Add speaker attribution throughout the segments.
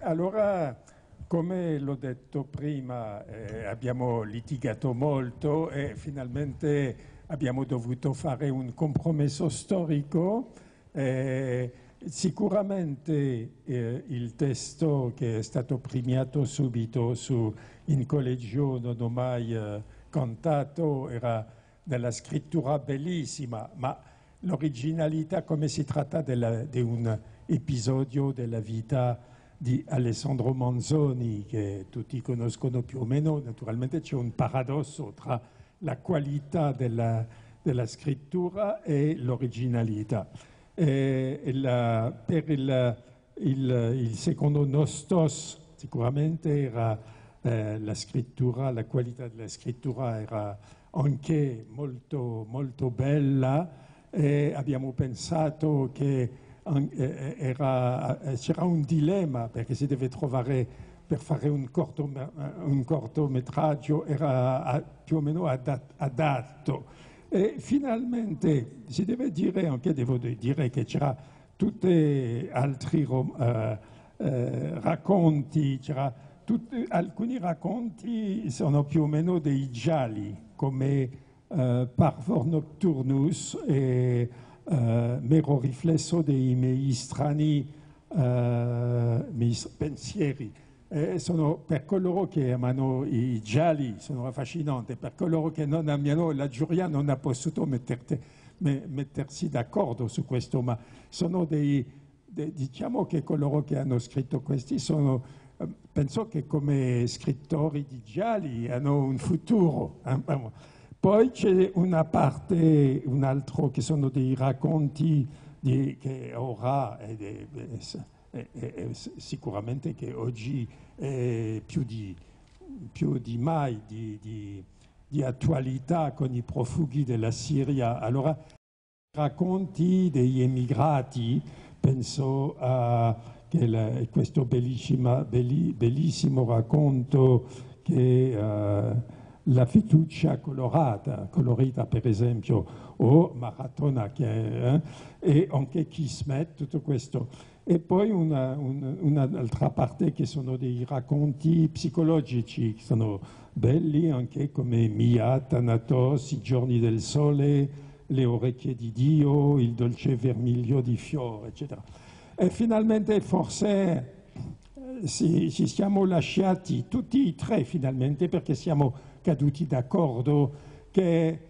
Speaker 1: allora, come l'ho detto prima, eh, abbiamo litigato molto e finalmente abbiamo dovuto fare un compromesso storico. Eh, sicuramente eh, il testo che è stato premiato subito su, in collegio non ho mai eh, cantato era della scrittura bellissima, ma l'originalità come si tratta della, di un episodio della vita di Alessandro Manzoni che tutti conoscono più o meno, naturalmente c'è un paradosso tra la qualità della, della scrittura e l'originalità. La, per il, il, il, secondo Nostos sicuramente era eh, la scrittura, la qualità della scrittura era anche molto, molto bella e abbiamo pensato che eh, eh, c'era un dilemma perché si deve trovare per fare un, corto, un cortometraggio era più o meno adatto. E finalmente si deve dire, anche devo dire che c'era tutti altri eh, eh, racconti, tutti, alcuni racconti sono più o meno dei gialli, come eh, Parvor Nocturnus e eh, Mero Riflesso dei miei strani eh, pensieri. Eh, sono per coloro che amano i gialli, sono affascinanti, per coloro che non amano la giuria non ha potuto metterte, me, mettersi d'accordo su questo, ma sono dei, dei, diciamo che coloro che hanno scritto questi sono, eh, penso che come scrittori di gialli hanno un futuro. Eh, poi c'è una parte, un altro che sono dei racconti di, che ora è, è, è, sicuramente che oggi è più di, più di mai di, di, di, attualità con i profughi della Siria. Allora, racconti degli emigrati, penso a la, questo bellissimo racconto che... Uh, la fiducia colorata, colorita per esempio, o Maratona, che è, eh, e anche Kismet, tutto questo. E poi una, una, un'altra parte che sono dei racconti psicologici, che sono belli anche come Mia, Thanatos, I giorni del sole, Le orecchie di Dio, Il dolce vermiglio di fiore, eccetera. E finalmente forse ci siamo lasciati tutti e tre finalmente perché siamo caduti d'accordo che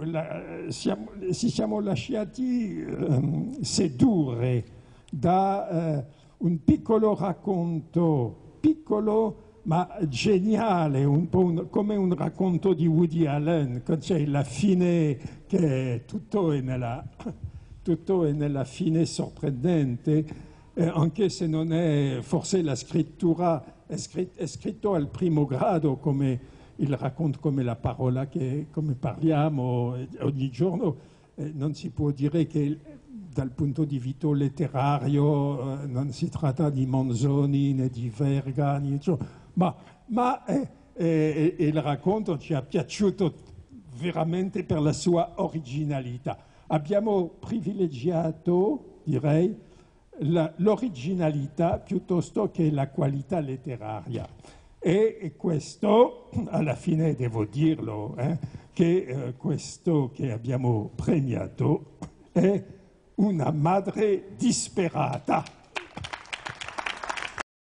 Speaker 1: la, siamo, ci siamo lasciati um, sedurre da uh, un piccolo racconto, piccolo ma geniale, un po' un, come un racconto di Woody Allen, c'è la fine che tutto è nella, tutto è nella fine sorprendente, eh, anche se non è forse la scrittura, è, scritto, è scritto al primo grado come il racconto come la parola che come parliamo ogni giorno, eh, non si può dire che dal punto di vista letterario eh, non si tratta di Manzoni né di Verga, né di ma, ma eh, eh, il racconto ci è piaciuto veramente per la sua originalità. Abbiamo privilegiato, direi, l'originalità piuttosto che la qualità letteraria. E questo, alla fine devo dirlo, eh, che eh, questo che abbiamo premiato è una madre disperata.